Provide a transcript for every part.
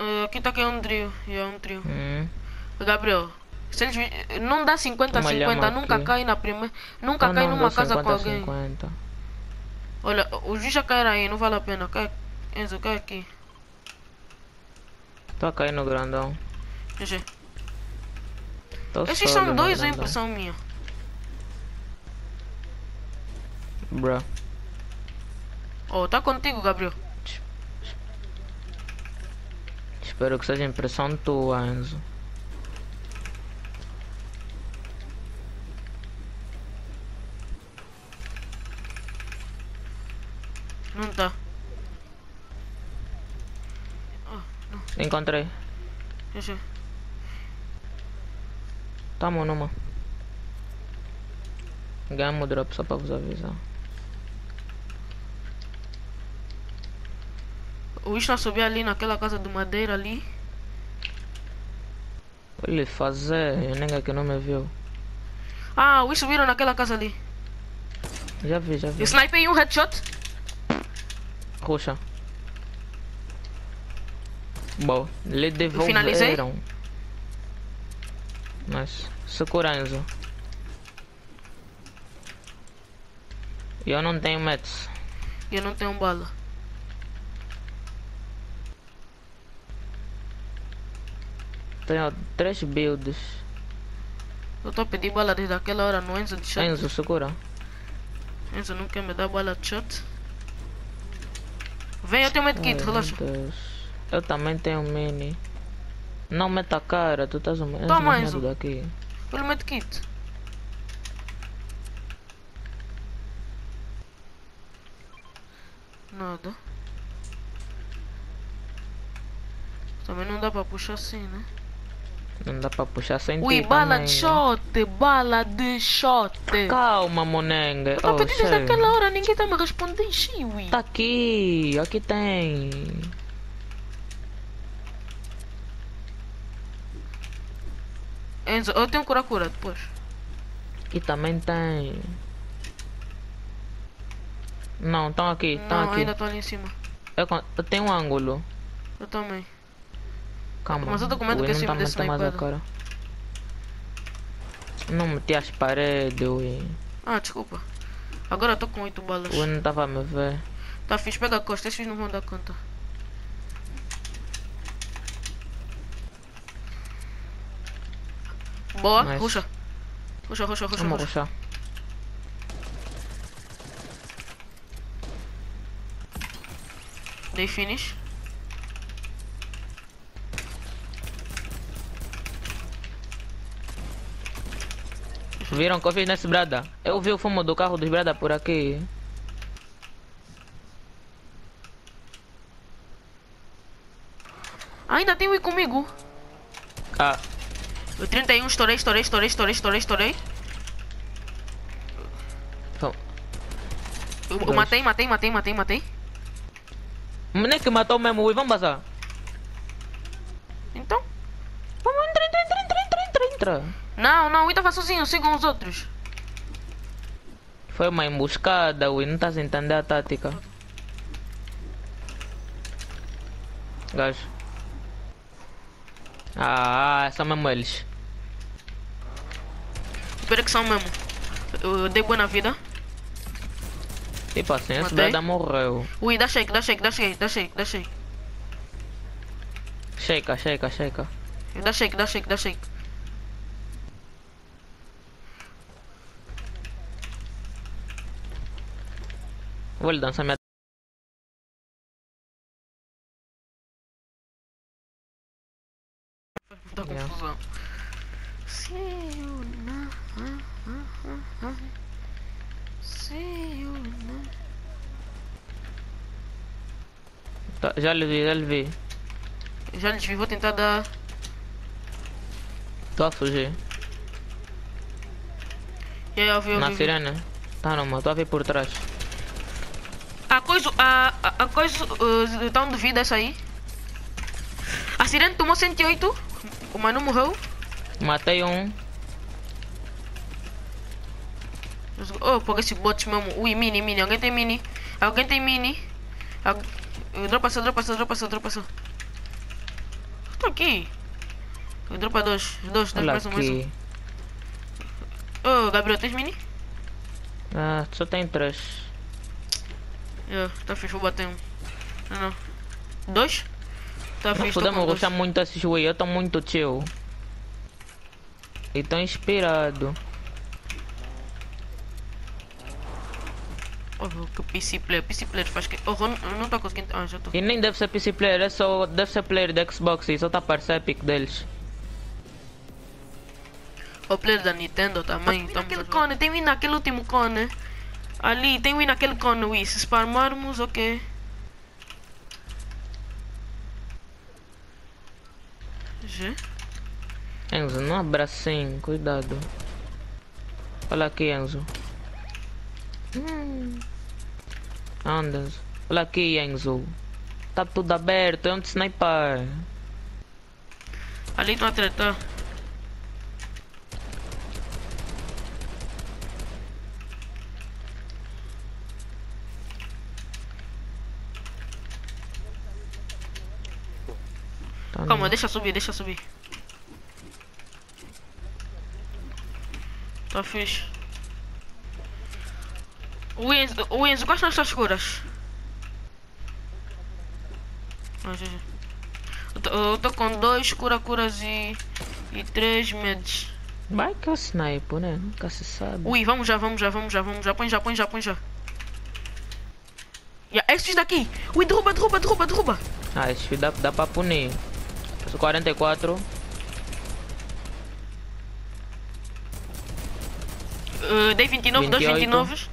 Uh, aqui tá aqui é um trio. É um trio. Hum. Gabriel, se eles vi- não dá 50 Uma 50, lhama nunca aqui. cai na primeira. Nunca Ah, cai não, numa casa 50, com alguém. 50. Olha, os bichos já caíram aí, não vale a pena. Cai, Enzo, cai aqui. Tô a cair no grandão. GG. Tô Esses são dois, é impressão minha. Bro. Oh, tá contigo, Gabriel. Espero que seja impressão tua, Enzo. Não tá. Encontrei. GG. Tamo numa. Ganhamos drop só pra vos avisar. O Isna subiu ali naquela casa de madeira ali. Ele fazer, ninguém que não me viu. Ah, o subiram naquela casa ali. Já vi, já vi. Eu snipei um headshot. Ruxa. Bom, lhe finalizei? devolveram. Mas, segura Enzo. Eu não tenho mets. E eu não tenho bala. Tenho três builds. Eu tô pedir bala desde aquela hora no Enzo de shot. Enzo, segura. Enzo não quer me dar bala de shot. Vem, eu tenho medkit, Ai, relaxa. Deus. Eu também tenho mini. Não meta a cara, tu estás um Toma, Enzo. daqui. Olha o medkit. Nada. Também não dá pra puxar assim, né? Não dá pra puxar sem Ui, bala de né? shot, bala de shot. Calma, monengue. Eu tô Oh, pedindo desde aquela hora, ninguém tá me respondendo, Chiwi. Tá aqui, aqui tem. Enzo, eu tenho cura-cura depois. Aqui também tem. Não, estão aqui, estão Não, aqui. ainda tô ali em cima. Eu, eu tenho um ângulo. Eu também. Calma. Mas eu medo Ui, que não tá muito mais a snipada. cara. Não meti as paredes, ui. Ah, desculpa. Agora eu tô com 8 balas. Ui, não tava a me ver. Tá fixe, pega a costa, esses não vão dar conta. Boa, Nice. ruxa. Ruxa, ruxa, ruxa, Vamos ruxa. ruxar. Dei finish. Viram que eu fiz nesse brada? Eu vi o fumo do carro dos brada por aqui. Ainda tem um comigo. Ah, O 31, estourei, estourei, estourei, estourei, estourei, estourei. então. Eu, matei, matei, matei, matei, matei. Nem que matou mesmo, ui, vamos passar. Então? Vamos, entra, entra, entra, entra, entra, entra. Não, não, o Ita faz sozinho, sigam os outros. Foi uma emboscada, ui, não estás a entender a tática. Gajo. Ah, são mesmo eles. Espera que são mesmo. Eu, dei boa na vida. Assim, esse Matei. brada morreu. Ui, dá shake, dá shake, dá shake, dá shake, dá shake. Shake, shake, shake. Dá shake, dá shake, dá shake. Vou lhe dançar minha. Dá Yeah. confusão. See you now. See you now. Tá, já lhe vi, já lhe vi. Já lhes vi, vou tentar dar. Tô a fugir. E aí, eu vi, eu Na vi. sirene. Tá numa, tô a vir por trás. A coisa. A, a, a coisa. Uh, tá onde vida essa aí? A sirene tomou 108. O mano morreu. Matei um. Oh, porque esse bot mesmo. Ui, mini, mini. Alguém tem mini? Alguém tem mini? Al... Eh, Dropa só, dropa só, dropa só, dropa só. Tô aqui. Eh, Dropa dois. Dois, dois, Olha mais um, mais um. Oh, Gabriel, tens mini? Ah, só tem três. Yeah, tá fixe, vou bater um. Não, não. Dois? Tá Não fixe, tô podemos com dois. gostar muito desses Wii, eu tô muito chill. E tô inspirado. Oh, que PC player, PC player faz que... Oh, eu não- eu não tô conseguindo... Ah, já tô. E nem deve ser PC player, é só deve ser player de Xbox e só tá parece epic deles. O player da Nintendo também. Tem aquele cone, tem win naquele último cone. Ali, tem win naquele cone, Wii. Se spammarmos, ok. G. Enzo, não abracem, cuidado. Olha aqui, Enzo. Hum. Anda, Enzo. Olha aqui, Enzo. Tá tudo aberto, é onde sniper. Ali estão a Calma, deixa subir, deixa subir. Tá fixe. O Enzo, o Enzo, quais são as suas curas? Eu tô- Eu tô com dois cura curas e, e três meds. Vai que é o sniper, né? Nunca se sabe. Ui, vamos já, vamos já, vamos já, vamos já. Põe já, põe já, põe já. Yeah, esses daqui! Ui, derruba, derruba, derruba, derruba! Ah, esse filho dá, dá pra punir. Sou 44. Uh, dei 29, dois 28. 29.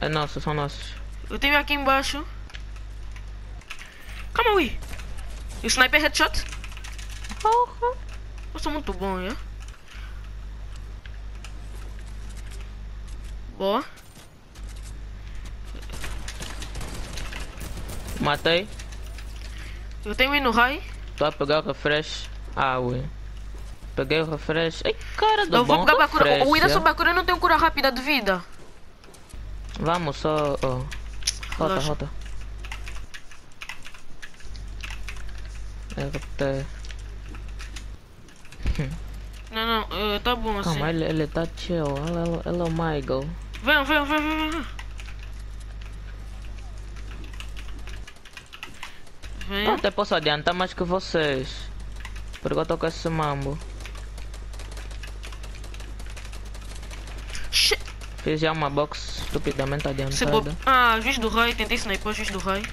É nosso, são nossos. Eu tenho aqui embaixo. Calma, ui. E o sniper headshot? Eu sou muito bom, é? Boa. Matei. Eu tenho ir no high. Tô a pegar o refresh. Ah, ui. Peguei o refresh. Ai, cara do Eu vou pegar pra cura. O Ida é? sobre a cura eu não tenho cura rápida de vida. Vamos só. Oh. Rota, Relaxa. rota. É, tá- Não, não, tá bom assim. Calma, ele, ele tá chill. Ela, ela, ela é o Michael. Vem, vem, vem, vem, vem. Eu até posso adiantar mais que vocês. Porque eu tô com esse mambo. Shit. Fiz já uma box estupidamente Se bo... adiantada. Ah, juiz do raio, tentei sniper, juiz do raio.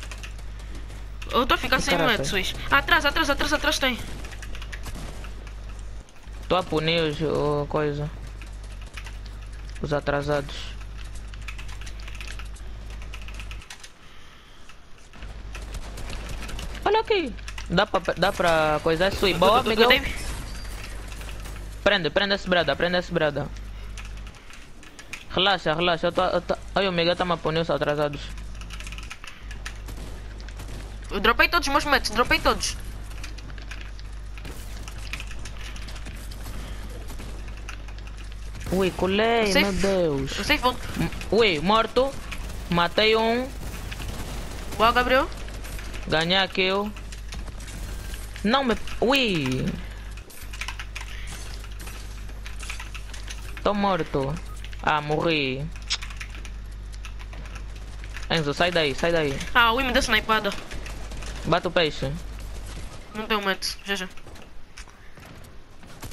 Eu tô a ficar sem metros. Atrás, atrás, atrás, atrás tem. Tô a punir os coisa. Os atrasados. Aqui. Dá pra, dá pra coisar isso aí. Boa, Miguel. Prende, prende esse brada, prende esse brada. Relaxa, relaxa. Eu tô, eu tô... Ai, o Miguel tá me a punir os atrasados. Eu dropei todos os meus metros, dropei todos. Ui, colei, meu Deus. Eu sei, vou. Ui, morto. Matei um. Boa, Gabriel. Ganhei a kill. Não me. Ui! Tô morto. Ah, morri. Enzo, sai daí, sai daí. Ah, Wii me deu snipada. Bate o peixe. Não tenho metros. Já, já.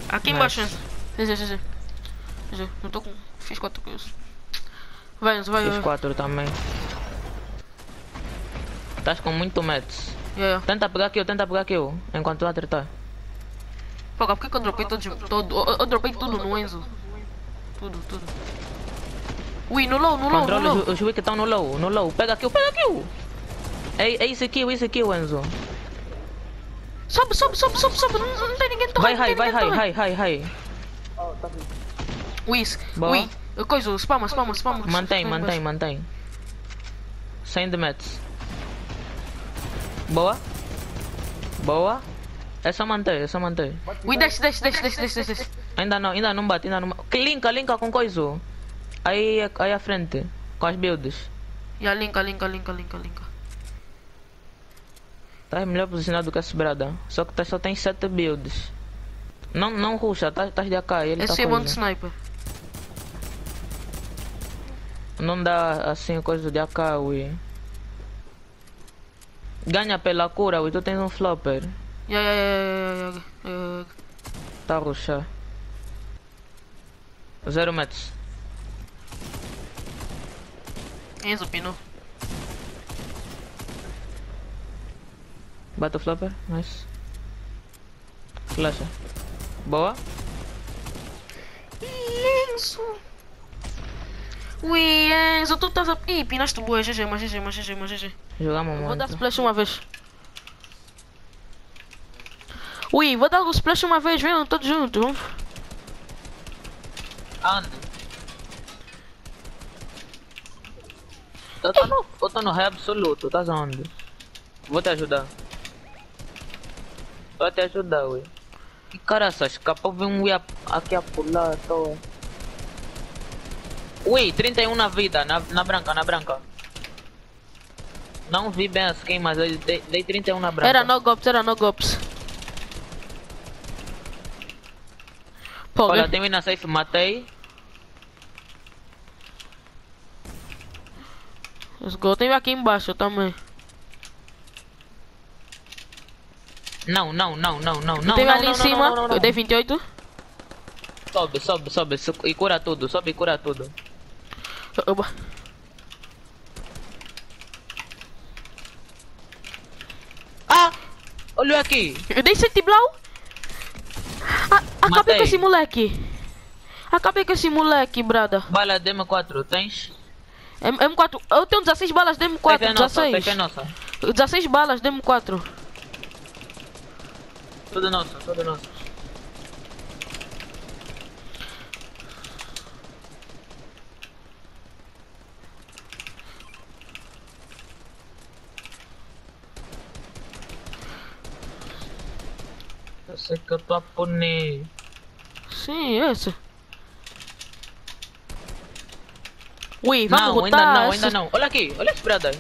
Aqui embaixo, Enzo. Já, já, já, já. Já, não tô com. Fiz 4 kills. Vai, Enzo, vai, Fiz vai. quatro também. Estás com muito metros. Já. Tenta pegar kill, tenta pegar kill. Enquanto tu acertar. Pô, por que que eu dropei todos? Todo, eu, eu dropei tudo no Enzo. Tudo, tudo. Ui, no low, no low, no Controla low. os, os wiki estão no low, no low. Pega kill, pega kill. É, é esse kill, esse kill, Enzo. Sobe, sobe, sobe, sobe, sobe. Não, não tem ninguém torrando. Vai high, tem vai ninguém high, high, high, high. Ui, ui. Coisa, spama, spama, spama. Mantém, mantém, mantém. 100 de metros. Boa. Boa. É só manter, é só manter. Ui, desce, desce, desce, desce, desce, desce. Ainda não, ainda não bate, ainda não bate. Linka, linka com coisa. Aí, aí à frente, com as builds. E a linka, linka, linka, linka, linka. Tá melhor posicionado do que a sobrada. Só que tá, só tem 7 builds. Não, não ruxa, tá, tá de AK. Ele Esse tá é bom de sniper. Não dá assim coisa de AK, ui. Ganha pela cura, ui. Tu tens um flopper. Ya, ya, ya, ya. Tá a ruxar. Zero metros. Enzo pinou. Bate o flopper. Nice. Flecha. Boa. Enzo! Ui, Enzo, tu estás a... Ih, pinaste boa, GG, mas GG, mas GG, mas GG. Jogamos Vou dar muito. splash uma vez. Ui, vou dar o splash uma vez, venham todos juntos. vamos. Anda. Eu tô no, eu tô no rei absoluto, tá onde? Vou te ajudar. Vou te ajudar, ui. Que cara só escapou, vem um aqui a pular à toa. Ui, 31 na vida, na, na branca, na branca. Não vi bem a skin, mas eu dei, dei 31 na branca. Era no gops, era no gops. Pô, Olha, tem um na safe, matei. Let's go. Tem aqui embaixo também. Não, não, não, não, não, não. tem ali não, em cima. não, não. Eu dei 28. Sobe, sobe, sobe e cura tudo, sobe e cura tudo. Oba. Ah! Olha aqui! Eu dei 7 blau. A- acabei com esse moleque. Acabei com esse moleque, brada. Bala DM4, tens? M M4. Eu tenho 16 balas de M4. Safe é nossa, 16. safe é nossa. 16 balas de M4. Tudo nosso, tudo nosso. Eu sei que eu tô a punir. Sim, esse. Ui, vamos Não, ainda não, ainda não. Olha aqui, olha esse brother.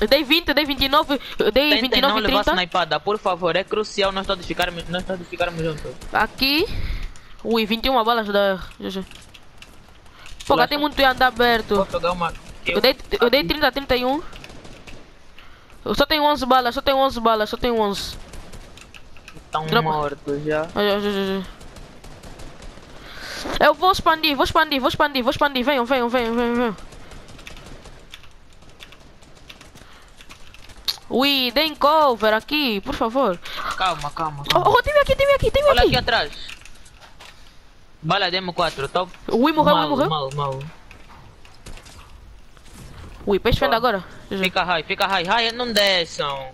Eu dei 20, eu dei 29, eu dei Tentem 29 não e levar 30. snipada, por favor. É crucial nós todos ficarmos, nós todos ficarmos juntos. Aqui. Ui, 21 balas da GG. Pô, Flash. tem muito andar aberto. Vou pegar uma... Eu dei, eu dei 30, 31. Eu só tenho 11 balas, só tenho 11 balas, só tenho 11. Estão Dropa. mortos já. Eu vou expandir, vou expandir, vou expandir, vou expandir. Venham, venham, venham, venham, venham. Ui, deem cover aqui, por favor. Calma, calma, Oh, calma. oh, tem aqui, tem aqui, tem Olha aqui aqui. atrás. Bala DM4, top. Ui, morreu, ui, mal, morreu. mal, mal. Ui, peixe fenda Ó. agora. Fica high, fica high. High não desçam.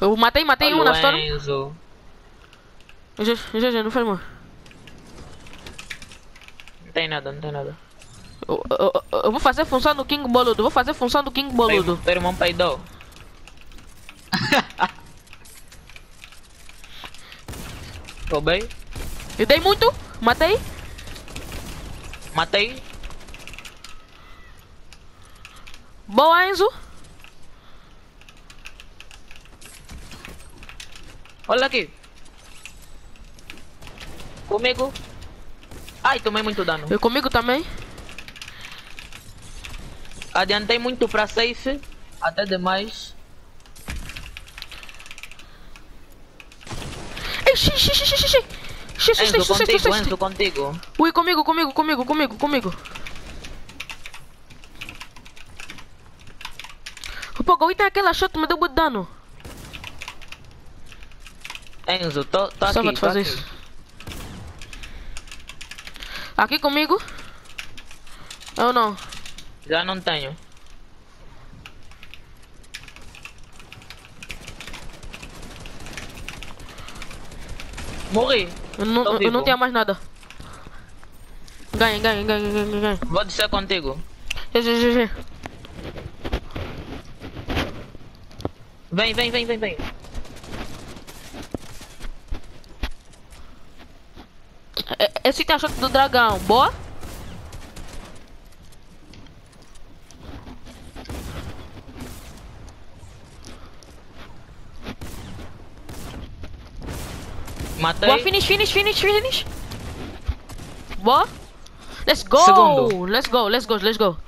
Eu matei, matei Olha um na o storm. Enzo. GG, não mal. Não tem nada, não tem nada. Eu, eu- eu- eu vou fazer função do King Boludo, vou fazer função do King Boludo. Teu irmão peidou. Roubei. Eu dei muito, matei. Matei. Boa, Enzo. Olha aqui. Comigo. Ai, tomei muito dano. Eu comigo também. Adiantei muito pra safe. Até demais. Ei, xixi, xixi, xixi, xixi. Xixi, Enzo, xixi, xixi, contigo, xixi. Enzo, contigo. Ui, comigo, comigo, comigo, comigo, comigo. Pô, o tem aquela shot, me deu muito dano. Enzo, tô, tô Só aqui, vou te fazer aqui. isso. Aqui comigo. Eu não. Já não tenho. Morri. Eu não, eu não tinha mais nada. Ganha, ganha, ganha, ganha, ganha. Vou descer contigo. GG, GG. Vem, vem, vem, vem, vem. esse cachorro do dragão, boa? Matei. Boa, finish, finish, finish, finish. Boa. Let's go. Segundo. Let's go, let's go, let's go.